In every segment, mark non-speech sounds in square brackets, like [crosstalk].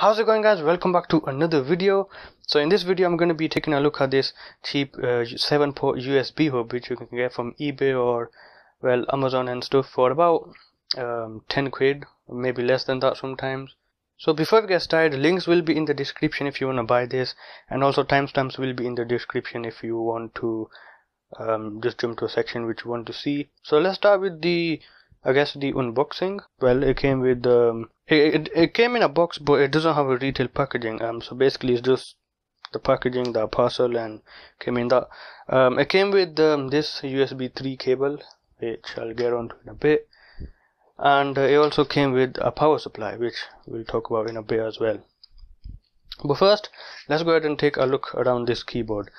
How's it going guys? Welcome back to another video. So in this video I'm going to be taking a look at this cheap uh, 7 port USB hub which you can get from eBay or well Amazon and stuff for about um, 10 quid maybe less than that sometimes. So before we get started links will be in the description if you want to buy this and also timestamps will be in the description if you want to um, just jump to a section which you want to see. So let's start with the I guess the unboxing. Well, it came with um, it, it, it came in a box, but it doesn't have a retail packaging. Um, so basically it's just the packaging, the parcel, and came in that. Um, it came with um, this USB 3 cable, which I'll get onto in a bit, and uh, it also came with a power supply, which we'll talk about in a bit as well. But first, let's go ahead and take a look around this keyboard.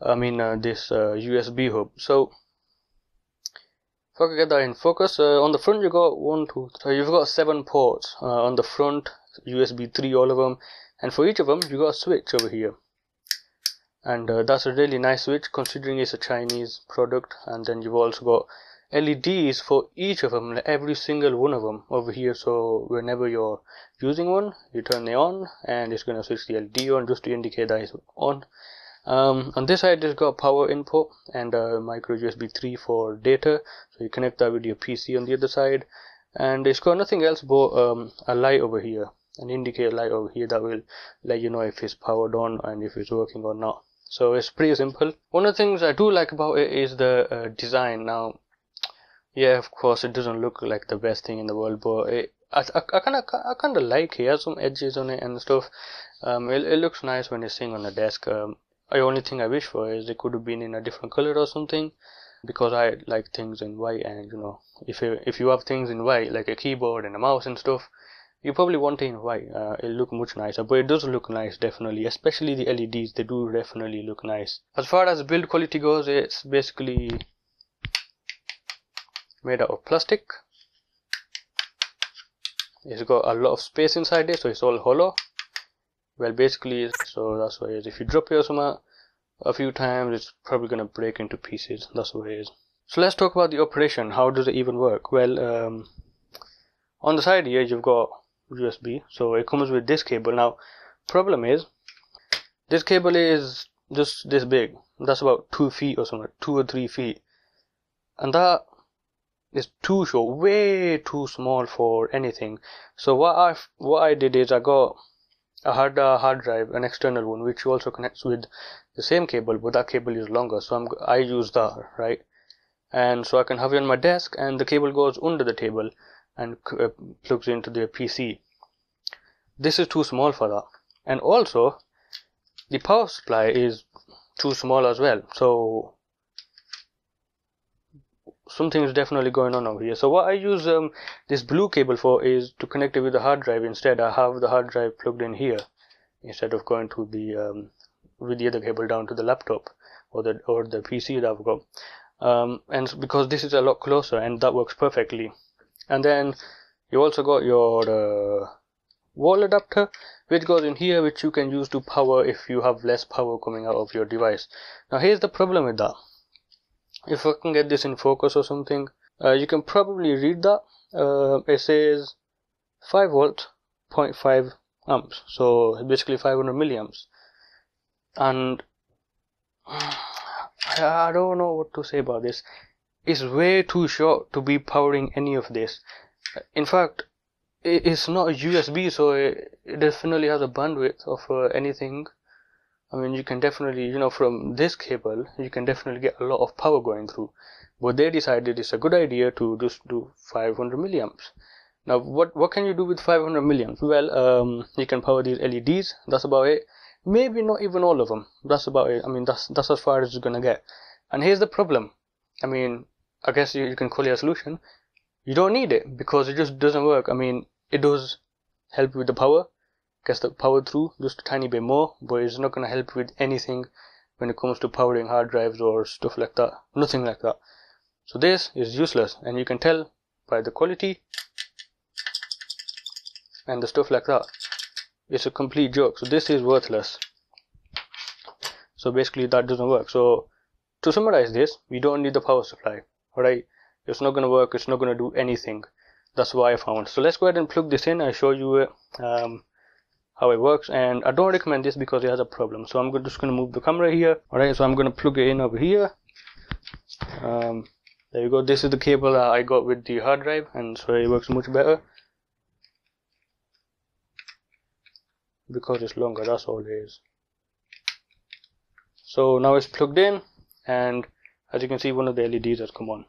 I mean, uh, this uh, USB hub. So if I could get that in focus, uh, on the front you got one, two, three, you've got seven ports uh, on the front, USB 3, all of them, and for each of them you got a switch over here. And uh, that's a really nice switch considering it's a Chinese product, and then you've also got LEDs for each of them, every single one of them over here. So whenever you're using one, you turn it on, and it's gonna switch the LED on just to indicate that it's on um, on this side it's got power input and a micro USB 3 for data. So you connect that with your PC on the other side. And it's got nothing else but um, a light over here an indicator light over here that will let you know if it's powered on and if it's working or not. So it's pretty simple. One of the things I do like about it is the uh, design. Now yeah of course it doesn't look like the best thing in the world but it, I, I, kind of I kind of like it. it has some edges on it and stuff. Um, it, it looks nice when it's sitting on the desk. Um, the only thing I wish for is it could have been in a different color or something because I like things in white and you know if you if you have things in white like a keyboard and a mouse and stuff you probably want it in white. Uh, it'll look much nicer but it does look nice definitely especially the LEDs they do definitely look nice. As far as build quality goes it's basically made out of plastic. It's got a lot of space inside it so it's all hollow well basically so that's why it is. If you drop your somewhere a few times it's probably gonna break into pieces. That's way it is. So let's talk about the operation. How does it even work? Well um, on the side here you've got USB so it comes with this cable. Now problem is this cable is just this big. That's about two feet or something two or three feet. And that is too short way too small for anything. So what I what I did is I got a hard uh, hard drive, an external one, which also connects with the same cable, but that cable is longer. So I'm, I use that, right? And so I can have it on my desk, and the cable goes under the table and uh, plugs into the PC. This is too small for that, and also the power supply is too small as well. So something is definitely going on over here. So what I use um, this blue cable for is to connect it with the hard drive. Instead, I have the hard drive plugged in here instead of going to the um, with the other cable down to the laptop or the or the PC that I've got. Um, and because this is a lot closer and that works perfectly. And then you also got your uh, wall adapter which goes in here which you can use to power if you have less power coming out of your device. Now here's the problem with that if I can get this in focus or something uh, you can probably read that. Uh, it says 5 volt 0.5 amps. So basically 500 milliamps. And [sighs] I don't know what to say about this. It's way too short to be powering any of this. In fact it's not a USB so it, definitely has a bandwidth of uh, anything I mean, you can definitely, you know, from this cable, you can definitely get a lot of power going through. But they decided it's a good idea to just do 500 milliamps. Now, what what can you do with 500 milliamps? Well, um, you can power these LEDs. That's about it. Maybe not even all of them. That's about it. I mean, that's that's as far as it's gonna get. And here's the problem. I mean, I guess you, you can call it a solution. You don't need it because it just doesn't work. I mean, it does help with the power, gets the power through just a tiny bit more but it's not going to help with anything when it comes to powering hard drives or stuff like that. Nothing like that. So this is useless and you can tell by the quality and the stuff like that. It's a complete joke. So this is worthless. So basically that doesn't work. So to summarize this we don't need the power supply alright? It's not going to work it's not going to do anything. That's why I found. So let's go ahead and plug this in. I show you um, how it works and I don't recommend this because it has a problem. So I'm just going to move the camera here alright? So I'm going to plug it in over here. Um, there you go. This is the cable I got with the hard drive and so it works much better. Because it's longer that's all it is. So now it's plugged in and as you can see one of the LEDs has come on.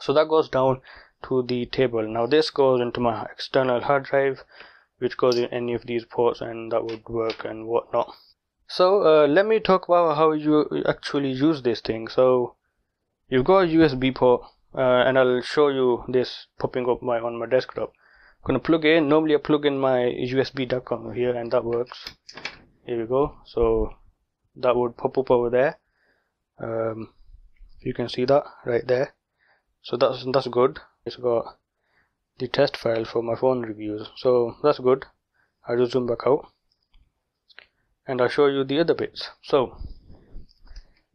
So that goes down to the table. Now this goes into my external hard drive which goes in any of these ports and that would work and whatnot. So uh, let me talk about how you actually use this thing. So you've got a USB port uh, and I'll show you this popping up my on my desktop. I'm gonna plug in normally I plug in my USB DAC here and that works. Here we go. So that would pop up over there. Um, you can see that right there. So that's that's good. It's got the test file for my phone reviews. So that's good. I'll just zoom back out. And I'll show you the other bits. So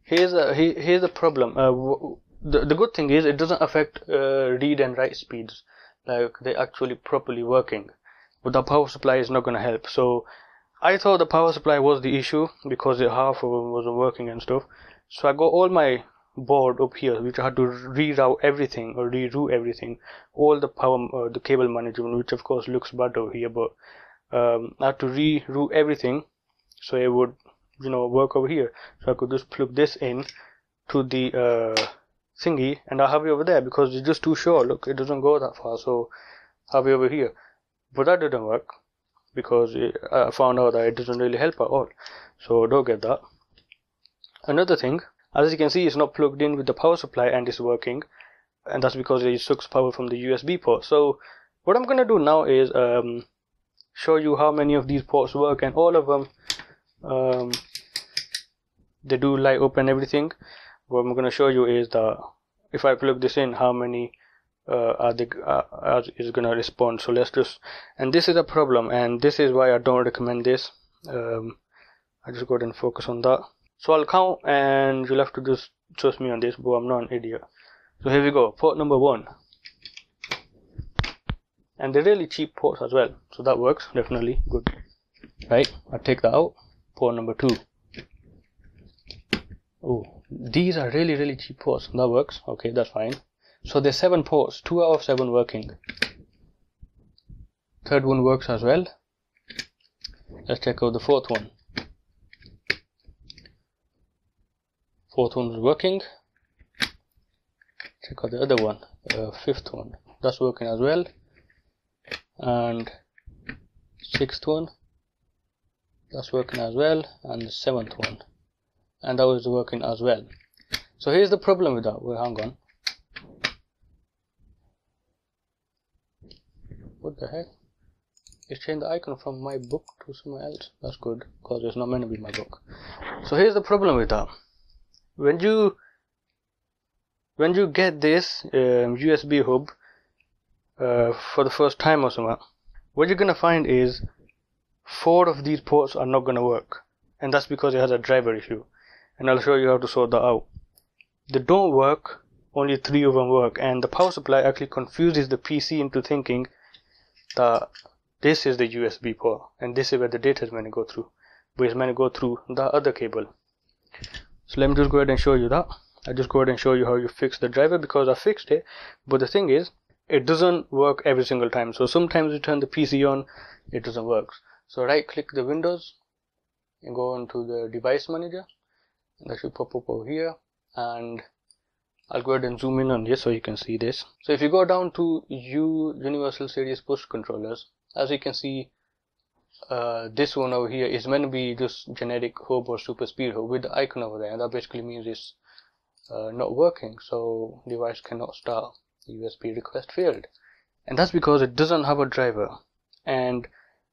here's a here's the problem. Uh, the, the good thing is it doesn't affect uh, read and write speeds like they're actually properly working. But the power supply is not going to help. So I thought the power supply was the issue because the half of it wasn't working and stuff. So I got all my board up here. Which I had to reroute everything or reroute everything. All the power uh, the cable management which of course looks bad over here but um, I had to reroute everything so it would you know work over here. So I could just plug this in to the uh, thingy and I have it over there because it's just too short. Look it doesn't go that far. So I have it over here. But that didn't work because it, I found out that it doesn't really help at all. So don't get that. Another thing as you can see it's not plugged in with the power supply and it's working and that's because it sucks power from the USB port. So what I'm gonna do now is um, show you how many of these ports work and all of them um, they do light up and everything. What I'm gonna show you is that if I plug this in how many uh, are the uh, is gonna respond. So let's just and this is a problem and this is why I don't recommend this. Um, I just go ahead and focus on that so I'll count and you'll have to just trust me on this but I'm not an idiot. So here we go. Port number one. And they're really cheap ports as well. So that works definitely. Good. Right I take that out. Port number two. Oh these are really really cheap ports. That works. Okay that's fine. So there's seven ports. Two out of seven working. Third one works as well. Let's check out the fourth one fourth one is working. Check out the other one uh, fifth one. That's working as well. And sixth one that's working as well. And the seventh one and that was working as well. So here's the problem with that. Well hang on. What the heck? It's changed the icon from my book to somewhere else. That's good because it's not meant to be my book. So here's the problem with that when you when you get this um, USB hub uh, for the first time or something what you're gonna find is four of these ports are not gonna work. And that's because it has a driver issue. And I'll show you how to sort that out. They don't work only three of them work. And the power supply actually confuses the PC into thinking that this is the USB port. And this is where the data is going to go through. But it's going to go through the other cable so let me just go ahead and show you that. I just go ahead and show you how you fix the driver because I fixed it. But the thing is it doesn't work every single time. So sometimes you turn the PC on it doesn't work. So right click the windows and go into the device manager. That should pop up over here. And I'll go ahead and zoom in on this so you can see this. So if you go down to U Universal Serial Bus controllers as you can see uh, this one over here is meant to be just generic hub or super speed hub with the icon over there. And that basically means it's uh, not working. So device cannot start USB request failed. And that's because it doesn't have a driver. And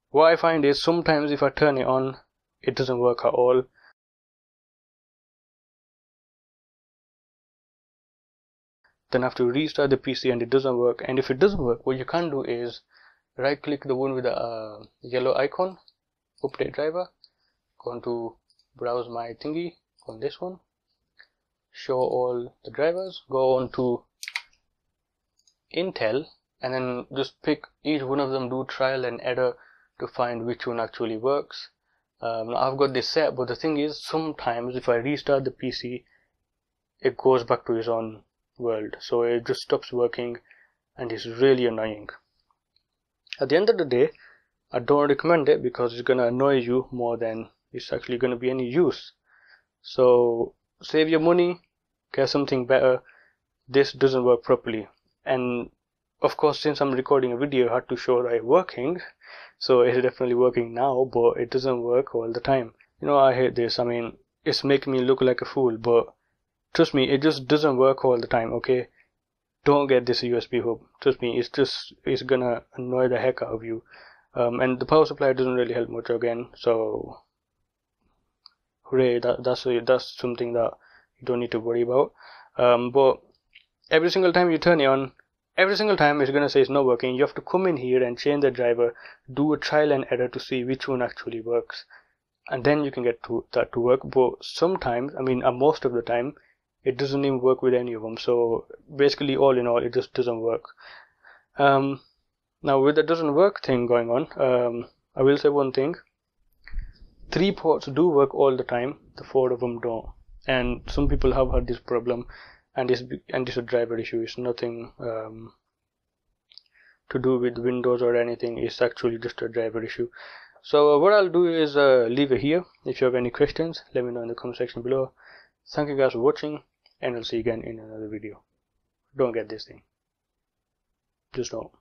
what I find is sometimes if I turn it on it doesn't work at all. Then I have to restart the PC and it doesn't work. And if it doesn't work what you can do is right click the one with the uh, yellow icon update driver go on to browse my thingy on this one show all the drivers go on to Intel and then just pick each one of them do trial and error to find which one actually works. Um, I've got this set but the thing is sometimes if I restart the PC it goes back to its own world. So it just stops working and it's really annoying at the end of the day I don't recommend it because it's gonna annoy you more than it's actually gonna be any use. So save your money get something better. This doesn't work properly. And of course since I'm recording a video I had to show that it's working. So it's definitely working now but it doesn't work all the time. You know I hate this. I mean it's making me look like a fool but trust me it just doesn't work all the time okay don't get this USB hub trust me it's just it's gonna annoy the heck out of you. Um, and the power supply doesn't really help much again so hooray that, that's that's something that you don't need to worry about. Um, but every single time you turn it on every single time it's gonna say it's not working you have to come in here and change the driver do a trial and error to see which one actually works. And then you can get to that to work. But sometimes i mean uh, most of the time it doesn't even work with any of them. So basically all in all it just doesn't work. Um, now with the doesn't work thing going on um, i will say one thing. Three ports do work all the time. The four of them don't. And some people have had this problem and this and this is a driver issue. It's nothing um, to do with windows or anything. It's actually just a driver issue. So uh, what i'll do is uh, leave it here. If you have any questions let me know in the comment section below. Thank you guys for watching and i'll see you again in another video. Don't get this thing. Just don't